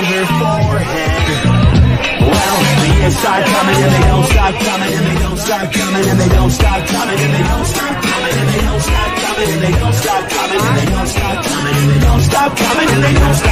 on her forehead. Well, the years start coming and they don't stop coming and they don't stop coming and they don't stop coming and they don't stop coming and they don't stop coming and they don't stop coming and they don't stop coming and they don't stop coming and they don't stop